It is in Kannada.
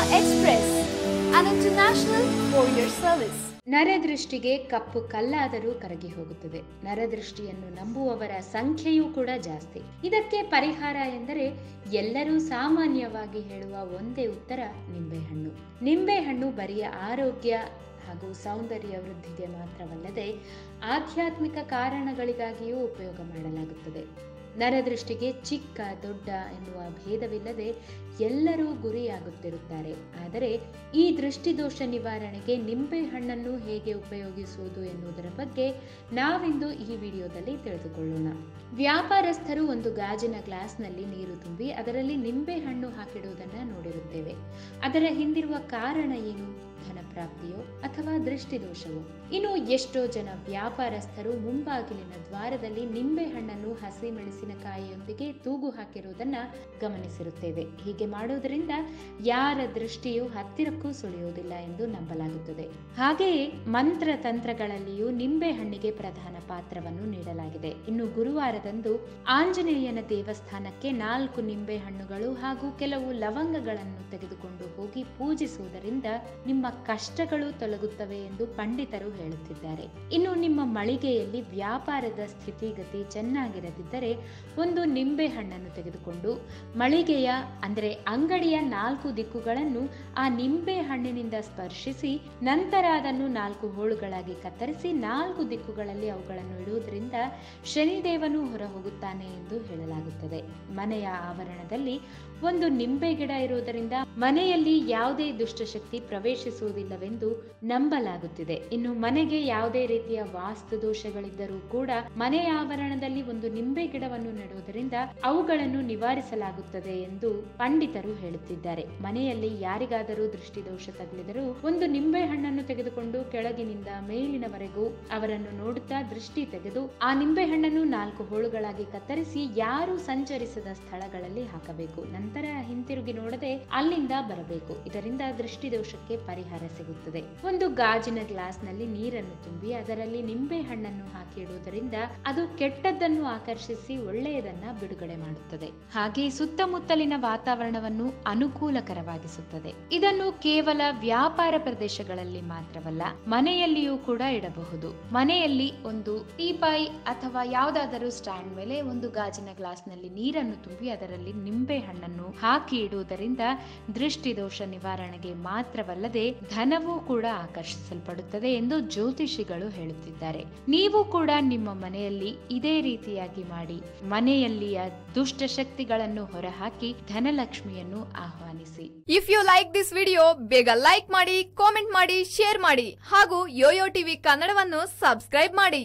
Express, an international courier service ನರದೃಷ್ಟಿಗೆ ಕಪ್ಪು ಕಲ್ಲಾದರೂ ಕರಗಿ ಹೋಗುತ್ತದೆ. ನರದೃಷ್ಟಿಯನ್ನು ನಂಬುವವರ ಸಂಖ್ಯೆಯೂ ಕೂಡ ಜಾಸ್ತಿ. ಇದಕ್ಕೆ ಪರಿಹಾರ ಎಂದರೆ ಎಲ್ಲರೂ ಸಾಮಾನ್ಯವಾಗಿ ಹೇಳುವ ಒಂದೇ ಉತ್ತರ ನಿಂಬೆಹಣ್ಣು. ನಿಂಬೆಹಣ್ಣು ಬರಿಯ ಆರೋಗ್ಯ ಹಾಗೂ ಸೌಂದರ್ಯ ವೃದ್ಧಿಗೆ ಮಾತ್ರವಲ್ಲದೆ ಆಧ್ಯಾತ್ಮಿಕ ಕಾರಣಗಳಿಗಾಗಿಯೂ ಉಪಯೋಗ ಮಾಡಲಾಗುತ್ತದೆ. ನರದೃಷ್ಟಿಗೆ ಚಿಕ್ಕ, ದೊಡ್ಡ ಎನ್ನುವ ಭೇದವಿಲ್ಲದೆ ಎಲ್ಲರೂ ಗುರಿಯಾಗುತ್ತಿರುತ್ತಾರೆ. ಆದರೆ ಈ ದೃಷ್ಟಿದೋಷ ನಿವಾರಣೆಗೆ ನಿಂಬೆ ಹಣ್ಣನ್ನು ಹೇಗೆ ಉಪಯೋಗಿಸುವುದು ಎನ್ನುವುದರ ಬಗ್ಗೆ ನಾವಿಂದು ಈ ವಿಡಿಯೋದಲ್ಲಿ ತಿಳಿದುಕೊಳ್ಳೋಣ. ವ್ಯಾಪಾರಸ್ಥರು ಒಂದು ಗಾಜಿನ ಗ್ಲಾಸ್ನಲ್ಲಿ ನೀರು ತುಂಬಿ ಅದರಲ್ಲಿ ನಿಂಬೆ ಹಣ್ಣು ಹಾಕಿಡುವುದನ್ನು ನೋಡಿರುತ್ತೇವೆ. ಅದರ ಹಿಂದಿರುವ ಕಾರಣ ಏನು? ಧನಪ್ರಾಪ್ತಿಯೋ ಅಥವಾ ದೃಷ್ಟಿದೋಷವೋ? ಇನ್ನು ಎಷ್ಟೋ ಜನ ವ್ಯಾಪಾರಸ್ಥರು ಮುಂಬಾಗಿಲಿನ ದ್ವಾರದಲ್ಲಿ ನಿಂಬೆ ಹಣ್ಣನ್ನು ಹಸಿ ಮೆಣಸಿನಕಾಯಿಯೊಂದಿಗೆ ತೂಗು ಹಾಕಿರುವುದನ್ನ ಗಮನಿಸಿರುತ್ತೇವೆ. ಹೀಗೆ ಮಾಡುವುದರಿಂದ ಯಾರ ದೃಷ್ಟಿಯು ಹತ್ತಿರಕ್ಕೂ ಸುಳಿಯುವುದಿಲ್ಲ ಎಂದು ನಂಬಲಾಗುತ್ತದೆ. ಹಾಗೆಯೇ ಮಂತ್ರ ತಂತ್ರಗಳಲ್ಲಿಯೂ ನಿಂಬೆ ಹಣ್ಣಿಗೆ ಪ್ರಧಾನ ಪಾತ್ರವನ್ನು ನೀಡಲಾಗಿದೆ. ಇನ್ನು ಗುರುವಾರದಂದು ಆಂಜನೇಯನ ದೇವಸ್ಥಾನಕ್ಕೆ ನಾಲ್ಕು ನಿಂಬೆ ಹಣ್ಣುಗಳು ಹಾಗೂ ಕೆಲವು ಲವಂಗಗಳನ್ನು ತೆಗೆದುಕೊಂಡು ಹೋಗಿ ಪೂಜಿಸುವುದರಿಂದ ನಿಮ್ಮ ಕಷ್ಟಗಳು ತೊಲಗುತ್ತವೆ ಎಂದು ಪಂಡಿತರು ಹೇಳುತ್ತಿದ್ದಾರೆ. ಇನ್ನು ನಿಮ್ಮ ಮಳಿಗೆಯಲ್ಲಿ ವ್ಯಾಪಾರದ ಸ್ಥಿತಿಗತಿ ಚೆನ್ನಾಗಿರದಿದ್ದರೆ ಒಂದು ನಿಂಬೆ ಹಣ್ಣನ್ನು ತೆಗೆದುಕೊಂಡು ಮಳಿಗೆಯ, ಅಂದರೆ ಅಂಗಡಿಯ ನಾಲ್ಕು ದಿಕ್ಕುಗಳನ್ನು ಆ ನಿಂಬೆ ಹಣ್ಣಿನಿಂದ ಸ್ಪರ್ಶಿಸಿ ನಂತರ ಅದನ್ನು ನಾಲ್ಕು ಹೋಳುಗಳಾಗಿ ಕತ್ತರಿಸಿ ನಾಲ್ಕು ದಿಕ್ಕುಗಳಲ್ಲಿ ಅವುಗಳನ್ನು ಇಡುವುದರಿಂದ ಶನಿದೇವನು ಹೊರ ಹೋಗುತ್ತಾನೆ ಎಂದು ಹೇಳಲಾಗುತ್ತದೆ. ಮನೆಯ ಆವರಣದಲ್ಲಿ ಒಂದು ನಿಂಬೆ ಗಿಡ ಇರುವುದರಿಂದ ಮನೆಯಲ್ಲಿ ಯಾವುದೇ ದುಷ್ಟಶಕ್ತಿ ಪ್ರವೇಶಿಸುವುದಿಲ್ಲವೆಂದು ನಂಬಲಾಗುತ್ತಿದೆ. ಇನ್ನು ಮನೆಗೆ ಯಾವುದೇ ರೀತಿಯ ವಾಸ್ತು ದೋಷಗಳಿದ್ದರೂ ಕೂಡ ಮನೆಯ ಆವರಣದಲ್ಲಿ ಒಂದು ನಿಂಬೆ ಗಿಡವನ್ನು ನೆಡುವುದರಿಂದ ಅವುಗಳನ್ನು ನಿವಾರಿಸಲಾಗುತ್ತದೆ ಎಂದು ಪಂಡಿತರು ಹೇಳುತ್ತಿದ್ದಾರೆ. ಮನೆಯಲ್ಲಿ ಯಾರಿಗಾದರೂ ದೃಷ್ಟಿದೋಷ ತಗುಲಿದರೂ ಒಂದು ನಿಂಬೆ ಹಣ್ಣನ್ನು ತೆಗೆದುಕೊಂಡು ಕೆಳಗಿನಿಂದ ಮೇಲಿನವರೆಗೂ ಅವರನ್ನು ನೋಡುತ್ತಾ ದೃಷ್ಟಿ ತೆಗೆದು ಆ ನಿಂಬೆ ಹಣ್ಣನ್ನು ನಾಲ್ಕು ಹೋಳುಗಳಾಗಿ ಕತ್ತರಿಸಿ ಯಾರು ಸಂಚರಿಸದ ಸ್ಥಳಗಳಲ್ಲಿ ಹಾಕಬೇಕು. ನಂತರ ಹಿಂತಿರುಗಿ ನೋಡದೆ ಅಲ್ಲಿಂದ ಬರಬೇಕು. ಇದರಿಂದ ದೃಷ್ಟಿದೋಷಕ್ಕೆ ಪರಿಹಾರ ಸಿಗುತ್ತದೆ. ಒಂದು ಗಾಜಿನ ಗ್ಲಾಸ್ನಲ್ಲಿ ನೀರನ್ನು ತುಂಬಿ ಅದರಲ್ಲಿ ನಿಂಬೆ ಹಣ್ಣನ್ನು ಹಾಕಿ ಇಡುವುದರಿಂದ ಅದು ಕೆಟ್ಟದ್ದನ್ನು ಆಕರ್ಷಿಸಿ ಒಳ್ಳೆಯದನ್ನ ಬಿಡುಗಡೆ ಮಾಡುತ್ತದೆ. ಹಾಗೆ ಸುತ್ತಮುತ್ತಲಿನ ವಾತಾವರಣವನ್ನು ಅನುಕೂಲಕರವಾಗಿಸುತ್ತದೆ. ಇದನ್ನು ಕೇವಲ ವ್ಯಾಪಾರ ಪ್ರದೇಶಗಳಲ್ಲಿ ಮಾತ್ರವಲ್ಲ, ಮನೆಯಲ್ಲಿಯೂ ಕೂಡ ಇಡಬಹುದು. ಮನೆಯಲ್ಲಿ ಒಂದು ಟೀಪಾಯಿ ಅಥವಾ ಯಾವುದಾದರೂ ಸ್ಟ್ಯಾಂಡ್ ಮೇಲೆ ಒಂದು ಗಾಜಿನ ಗ್ಲಾಸ್ನಲ್ಲಿ ನೀರನ್ನು ತುಂಬಿ ಅದರಲ್ಲಿ ನಿಂಬೆ ಹಣ್ಣನ್ನು ಹಾಕಿ ಇಡುವುದರಿಂದ ದೃಷ್ಟಿದೋಷ ನಿವಾರಣೆಗೆ ಮಾತ್ರವಲ್ಲದೆ ಧನವೂ ಕೂಡ ಆಕರ್ಷಿಸಲ್ಪಡುತ್ತದೆ ಎಂದು ಜ್ಯೋತಿಷಿಗಳು ಹೇಳುತ್ತಿದ್ದಾರೆ. ನೀವು ಕೂಡ ನಿಮ್ಮ ಮನೆಯಲ್ಲಿ ಇದೇ ರೀತಿಯಾಗಿ ಮಾಡಿ, ಮನೆಯಲ್ಲಿಯ ದುಷ್ಟ ಶಕ್ತಿಗಳನ್ನು ಹೊರಹಾಕಿ ಧನಲಕ್ಷ್ಮಿಯನ್ನು ಆಹ್ವಾನಿಸಿ. If you like this video ಬೇಗ ಲೈಕ್ ಮಾಡಿ ಕಾಮೆಂಟ್ ಮಾಡಿ ಶೇರ್ ಮಾಡಿ ಹಾಗೂ ಯೋಯೋ ಟಿವಿ ಕನ್ನಡವನ್ನು ಸಬ್ಸ್ಕ್ರೈಬ್ ಮಾಡಿ.